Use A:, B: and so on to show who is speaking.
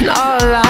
A: And all